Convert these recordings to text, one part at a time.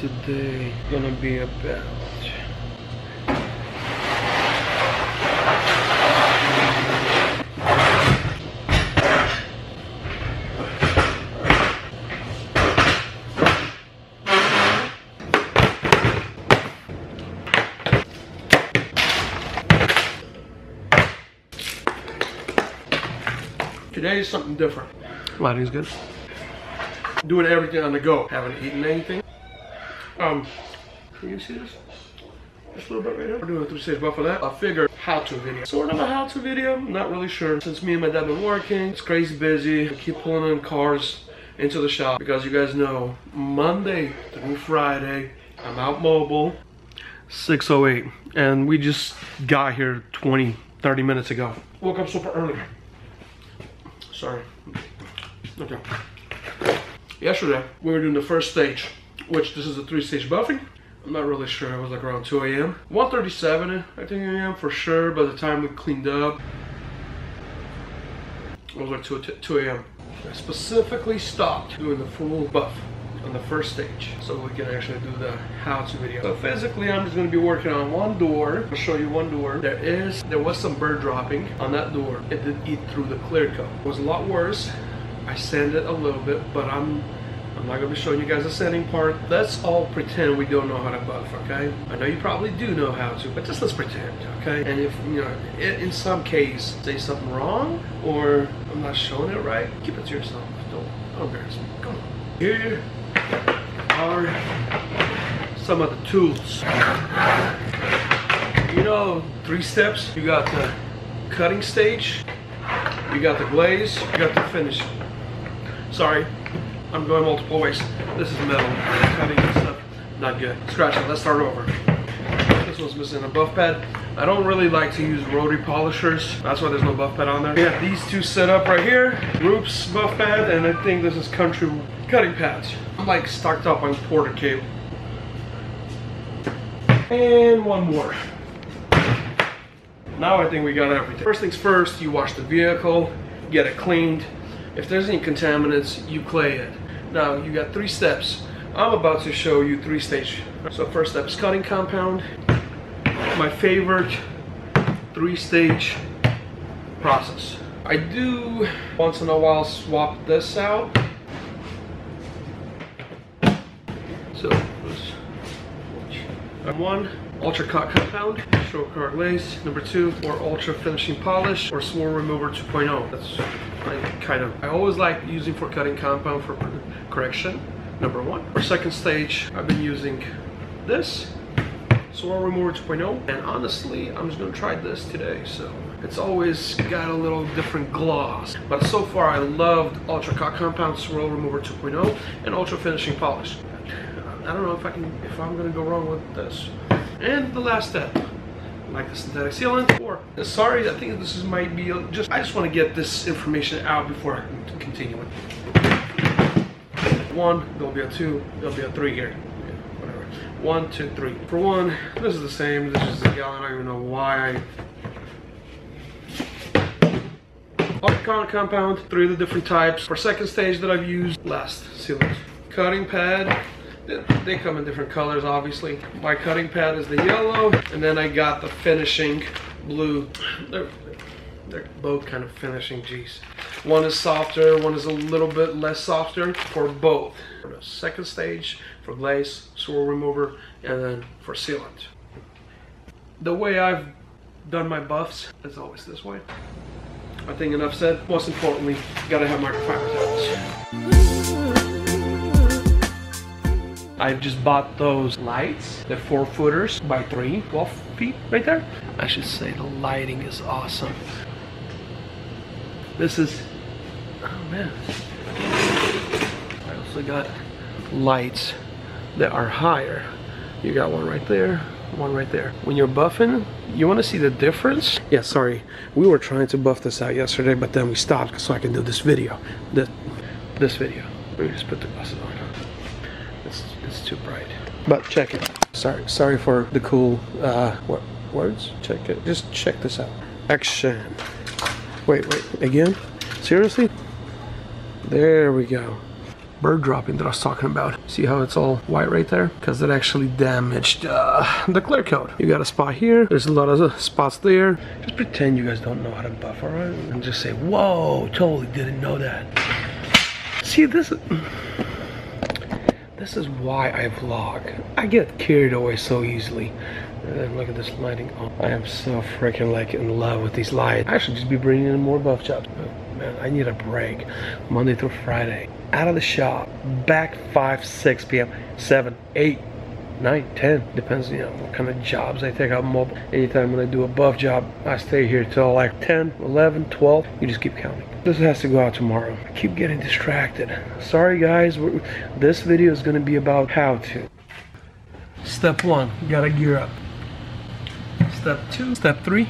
today gonna be about? Today is something different. Lighting's good. Doing everything on the go. Haven't eaten anything. Um, can you see this? A little bit right here. We're doing a three stage buff for that. I figured how-to video. Sort of a how-to video. Not really sure. Since me and my dad been working, it's crazy busy. I keep pulling in cars into the shop because you guys know Monday through Friday, I'm out mobile. 608 and we just got here 20 30 minutes ago woke up super early sorry okay yesterday we were doing the first stage which this is a three stage buffing i'm not really sure it was like around 2 a.m 137 i think I am for sure by the time we cleaned up it was like 2, 2 a.m i specifically stopped doing the full buff on the first stage so we can actually do the how-to video. So physically I'm just going to be working on one door. I'll show you one door. There is, there was some bird dropping on that door. It did eat through the clear coat. It was a lot worse. I sanded a little bit but I'm I'm not to be showing you guys the sanding part. Let's all pretend we don't know how to buff, okay? I know you probably do know how to, but just let's pretend, okay? And if, you know, in some case, say something wrong, or I'm not showing it right, keep it to yourself. Don't, don't embarrass me. Come on. Here are some of the tools. You know, three steps. You got the cutting stage, you got the glaze, you got the finish. Sorry, I'm going multiple ways. This is metal, cutting and stuff, not good. Scratch it, let's start over. This one's missing a buff pad. I don't really like to use rotary polishers. That's why there's no buff pad on there. We have these two set up right here. Rupes buff pad, and I think this is Country cutting pads. I'm like stocked up on Porter cable. And one more. Now I think we got everything. First things first, you wash the vehicle, get it cleaned. If there's any contaminants, you clay it. Now you got three steps. I'm about to show you three stage. So first step is cutting compound. My favorite three stage process. I do once in a while swap this out. So one, ultra cut compound, Show Car Glaze. Number two, or ultra finishing polish, or swirl remover 2.0. That's my kind of, I always like using for cutting compound for correction. Number one. For second stage, I've been using this, swirl remover 2.0. And honestly, I'm just gonna try this today. So it's always got a little different gloss. But so far, I loved Ultra Cut Compound Swirl Remover 2.0 and Ultra Finishing Polish. I don't know if I can, if I'm gonna go wrong with this. And the last step, like the synthetic sealant, or sorry, I think this is might be just. I just want to get this information out before I continue. One, there'll be a two, there'll be a three here. Whatever. One, two, three. For one, this is the same. This is a gallon. I don't even know why I compound, three of the different types. For second stage that I've used, last sealant. Cutting pad, they come in different colors, obviously. My cutting pad is the yellow, and then I got the finishing blue. They're, they're both kind of finishing, geez. One is softer, one is a little bit less softer for both. For the second stage, for glaze, swirl remover, and then for sealant. The way I've done my buffs is always this way. I think enough said. Most importantly, gotta have microfiber towels. I just bought those lights. They're four footers by three, 12 feet right there. I should say the lighting is awesome. This is, oh man. I also got lights that are higher. You got one right there, one right there. When you're buffing, you want to see the difference? Yeah, sorry. We were trying to buff this out yesterday, but then we stopped so I can do this video. This, this video. Let me just put the glasses on. Too bright. But check it. Sorry, sorry for the cool uh, what, words. Check it. Just check this out. Action. Wait, wait, again? Seriously? There we go. bird dropping that I was talking about. See how it's all white right there? Because it actually damaged uh, the clear coat. You got a spot here. There's a lot of spots there. Just pretend you guys don't know how to buff, alright? And just say, whoa, totally didn't know that. See, this is... This is why I vlog. I get carried away so easily. And look at this lighting. Oh, I am so freaking like in love with these lights. I should just be bringing in more buff jobs. Oh, man, I need a break. Monday through Friday. Out of the shop. Back 5, 6 p.m. 7, 8, 9, 10. Depends, you know, what kind of jobs I take out mobile. Anytime when I do a buff job, I stay here till like 10, 11, 12. You just keep counting. This has to go out tomorrow. I keep getting distracted. Sorry guys, this video is gonna be about how to. Step one, you gotta gear up. Step two, step three,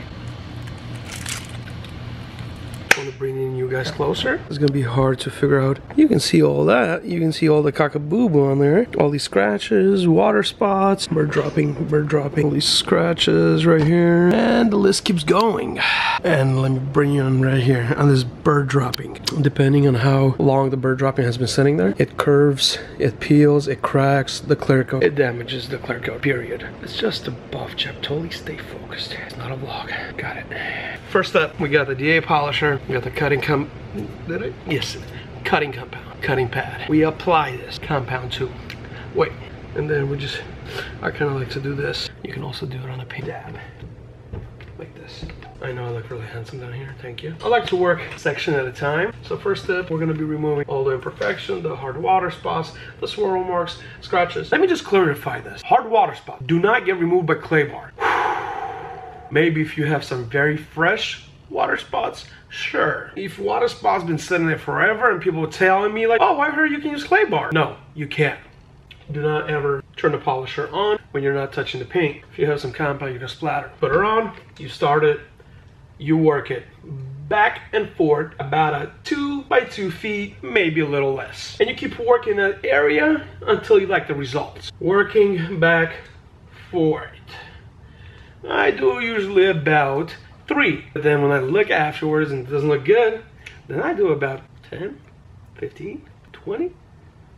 want to bring in you guys closer. It's gonna be hard to figure out. You can see all that. You can see all the cockaboo on there. All these scratches, water spots, bird dropping, bird dropping. All these scratches right here. And the list keeps going. And let me bring you on right here on this bird dropping. Depending on how long the bird dropping has been sitting there, it curves, it peels, it cracks the clear coat. It damages the clear coat, period. It's just a buff job. Totally stay focused. It's not a vlog. Got it. First up, we got the DA polisher. We got the cutting com, did I? Yes, cutting compound, cutting pad. We apply this compound to, wait, and then we just, I kind of like to do this. You can also do it on a paint dab, like this. I know I look really handsome down here, thank you. I like to work section at a time. So first step, we're gonna be removing all the imperfection, the hard water spots, the swirl marks, scratches. Let me just clarify this. Hard water spots do not get removed by clay bar. Maybe if you have some very fresh water spots, Sure. If water spot's been sitting there forever and people telling me like, oh, I heard you can use clay bar. No, you can't. Do not ever turn the polisher on when you're not touching the paint. If you have some compound, you're gonna splatter. Put her on, you start it, you work it back and forth about a two by two feet, maybe a little less. And you keep working that area until you like the results. Working back forward. I do usually about three. But then when I look afterwards and it doesn't look good, then I do about 10, 15, 20.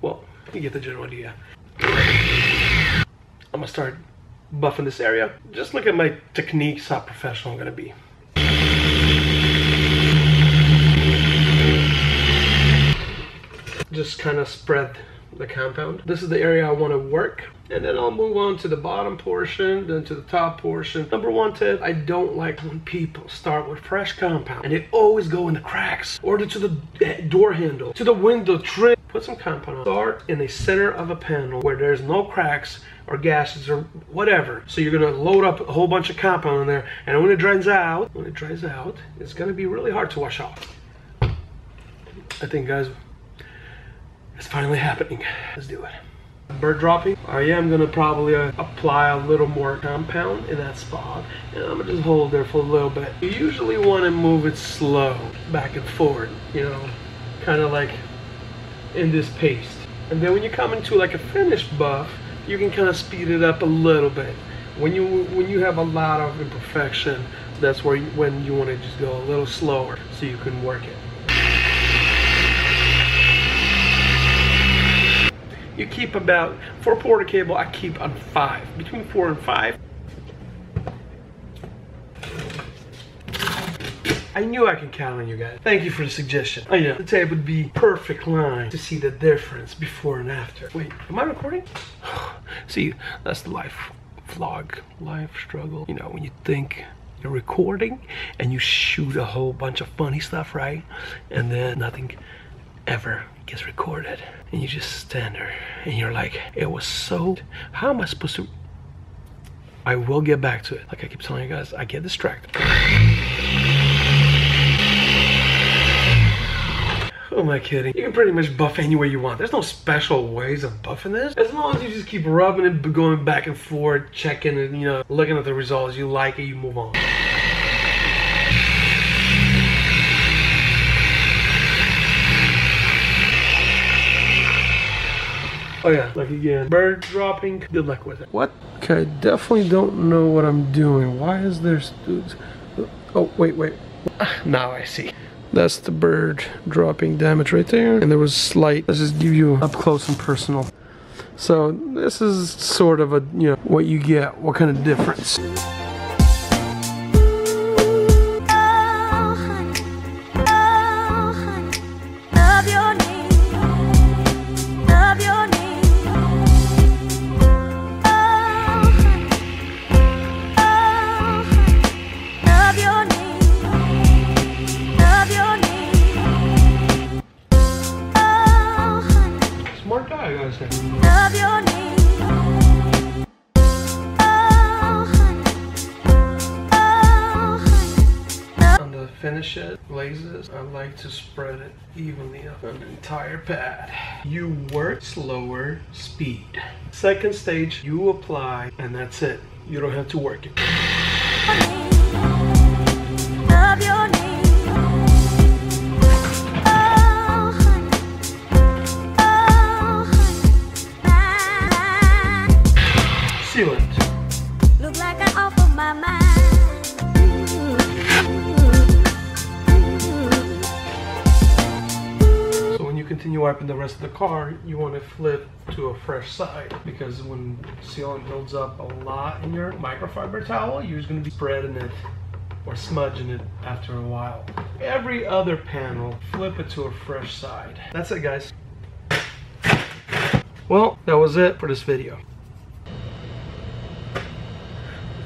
Well, you get the general idea. I'm gonna start buffing this area. Just look at my techniques, how professional I'm gonna be. Just kind of spread the compound. This is the area I want to work. And then I'll move on to the bottom portion, then to the top portion. Number one tip, I don't like when people start with fresh compound and they always go in the cracks or to the door handle, to the window trim. Put some compound on. Start in the center of a panel where there's no cracks or gashes or whatever. So you're gonna load up a whole bunch of compound in there and when it dries out, when it dries out, it's gonna be really hard to wash off. I think guys, it's finally happening. Let's do it. Bird dropping. I am gonna probably uh, apply a little more compound in that spot. And I'm gonna just hold there for a little bit. You usually wanna move it slow, back and forward, you know, kind of like in this paste. And then when you come into like a finished buff, you can kind of speed it up a little bit. When you when you have a lot of imperfection, that's where you, when you want to just go a little slower so you can work it. You keep about, for Porter cable, I keep on five, between four and five. I knew I could count on you guys. Thank you for the suggestion. Oh, I know. The tape would be perfect line to see the difference before and after. Wait, am I recording? see, that's the life vlog, life struggle. You know, when you think you're recording and you shoot a whole bunch of funny stuff, right? And then nothing ever gets recorded and you just stand there and you're like it was so how am i supposed to i will get back to it like i keep telling you guys i get distracted Who am I kidding? You can pretty much buff any way you want. There's no special ways of buffing this. As long as you just keep rubbing it, going back and forth, checking and, you know, looking at the results. You like it, you move on. Oh yeah, like again, bird dropping, good luck with it. What? Okay, I definitely don't know what I'm doing. Why is there, oh wait, wait. Now I see. That's the bird dropping damage right there. And there was slight, let's just give you up close and personal. So this is sort of a, you know, what you get, what kind of difference. Smart guy, I gotta. On the finish it, glazes, I like to spread it evenly up on the entire pad. You work slower speed. Second stage, you apply, and that's it. You don't have to work it. Wiping the rest of the car, you want to flip to a fresh side because when sealant builds up a lot in your microfiber towel, you're just going to be spreading it or smudging it after a while. Every other panel, flip it to a fresh side. That's it guys. Well, that was it for this video.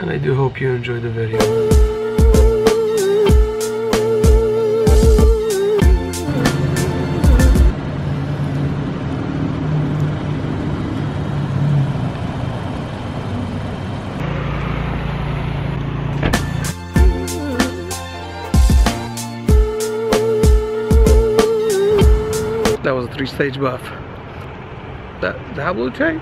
And I do hope you enjoyed the video. three stage buff. That, that blue tape?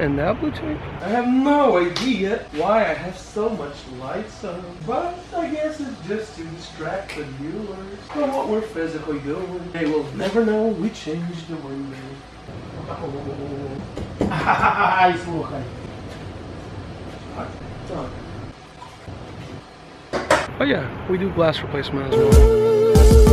And that blue tape? I have no idea why I have so much lights on, but I guess it's just to distract the viewers from what we're physically doing. They will never know we changed the window. Aj. Oh yeah, we do glass replacement as well.